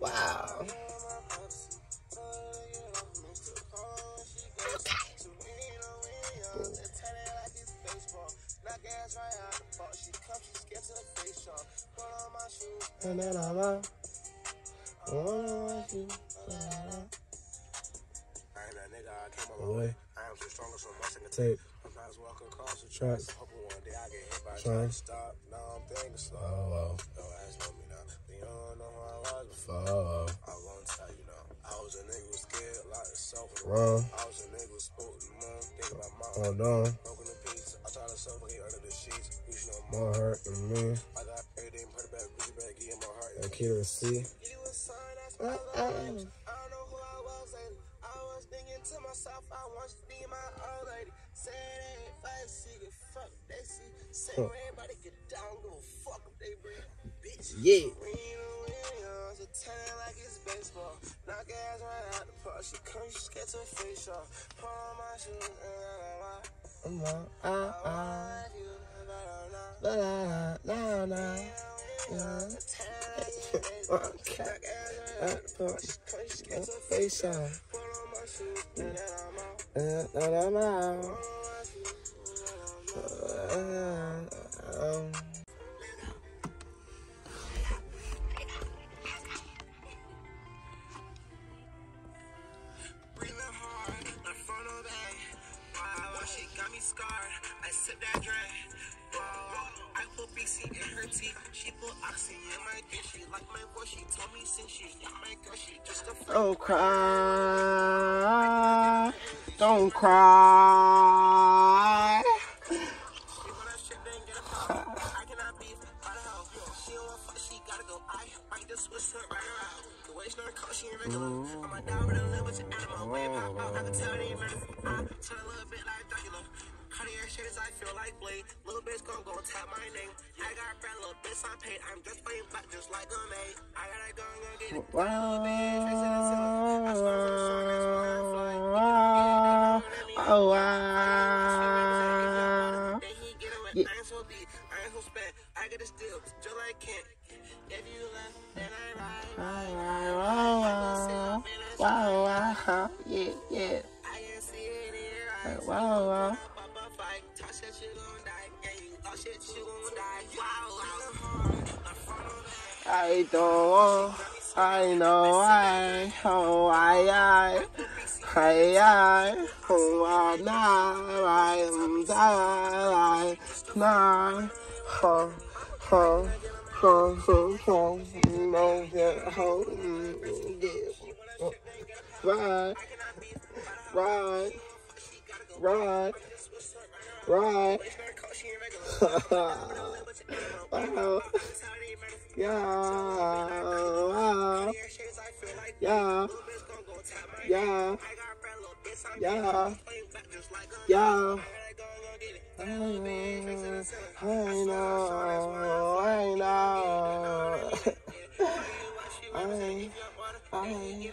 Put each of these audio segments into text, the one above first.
Wow. And then I'm out. I am so strong, so much in the Tape. As well can cause a Tracks. Hoping one day I get hit by a Tracks. train. Stop. Now I'm thinking slow. Oh. Yo, ass know me now. You don't know who I was before. Oh, I won't tell you now. I was a nigga was scared, a lot of self wrong. I was a nigga who spoke the moon, think about my Oh, no. broken in peace. I try to suffocate under the sheets. You should know More hurt than me. I got everything put back, put back, give my heart. And to see. You a sign that's Uh, my uh. To face off. Put on scarred. I sip that drink. I put BC in her teeth. She put oxy in my dick. She like my voice. She told me since she's not my girl, she just a friend. don't cry. Don't cry. Dracula. Cartier shades, I feel like Blade. Little bitch gon' go tap my name. I got brand, little bitch I paid. I'm just plain black, just like a maid. I gotta go and go get it. Oh, wow. Shit, you gon' die. Wow, wow. I don't I know I, oh, I, I, I, I, oh, I, nah, I am die, nah, huh, huh, huh, huh, huh, no, yeah, mm, yeah, right, right, right, right, wow. Yeah, yeah, yeah, yeah, yeah. I know, I know, I know. I, I,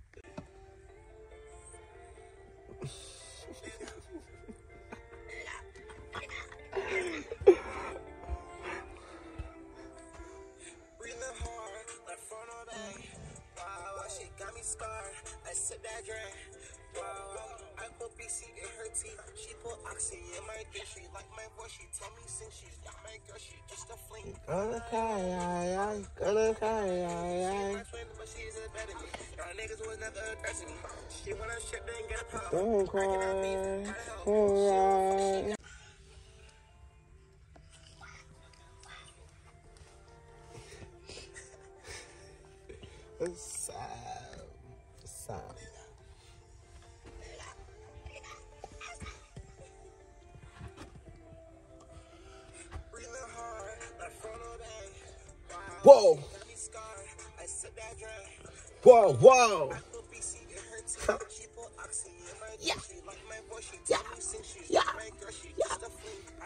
Wow, I put BC in her teeth. She put oxy in my. She like my voice. She told me since she's not my girl, she just a fling. Gonna cry, I, I, gonna cry, I, My twin, but she's a better me. Y'all niggas was never addressing me. She wanna ship, get a pop. I, don't cry, alright.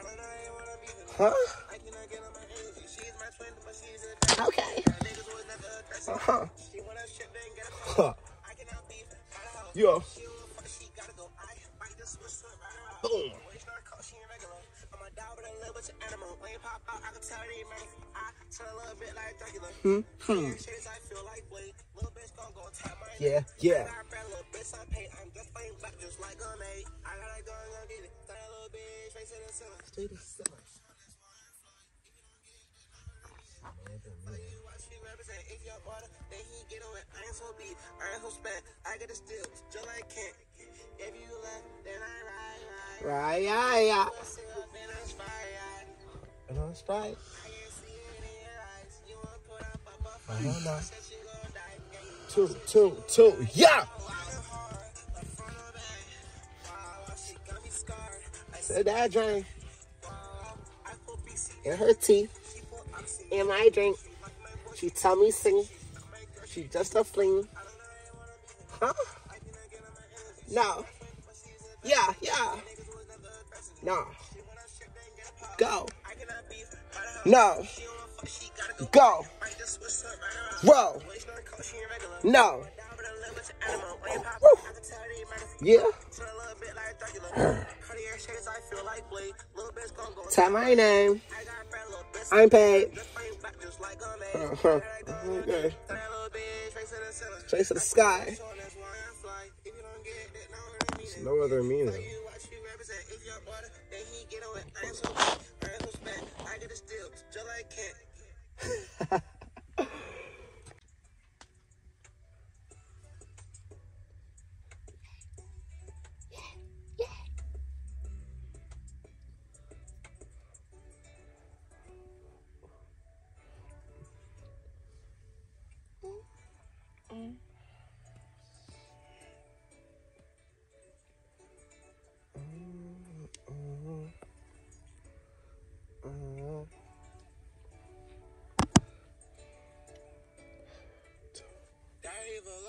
Don't know how you wanna be. Huh? I cannot get on my energy. She's my twin, but she's a Okay. Uh-huh. Huh. I dog with a little bit of animal. When you pop out, I can tell it. I turn a little bit like Dracula. Hmm. Hmm. Yeah, I feel like Blade. Little bitch gon' go tap my Yeah. Yeah. I got a little bitch I pay. I'm just black, just like a. I gotta go and go get it. That little bitch, to the center. The summer. You watch me represent. If your water, then he get away. I ain't so beat, I ain't so spent. I get the steal, just like Kent. If you left, then I ride, ride. Right, yeah, yeah. And on strike. I can see it in your eyes. You wanna put up a buffer. I don't know. Said you gon' die. Yeah, you Two, two, two. Yeah. Said that drink in her teeth, in my drink. She tell me sing. She just a fling. Huh? No. Yeah, yeah. No. Go. No. Go. Roll. No. Woo. Yeah. Tell my name. I'm paid. Uh-huh. Okay. Straight to the sky. There's no other meaning. I get a steal, just like can't.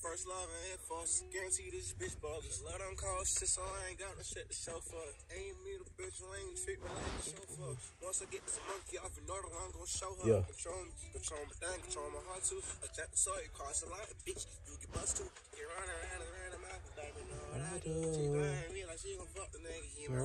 first love and it false. Guarantee this bitch bogus. Let them call shit, so I ain't got no shit to show for it. Ain't me the bitch who ain't treat me like a chauffeur. Once I get this monkey off in order, I'm gonna show her. Yeah. Control me, control my thing, control my heart too. I check the soil, cross the line, bitch. You get bust too. Get round and round and round and round. Like, you know what I do. She buying me like she gon' fuck the nigga. He my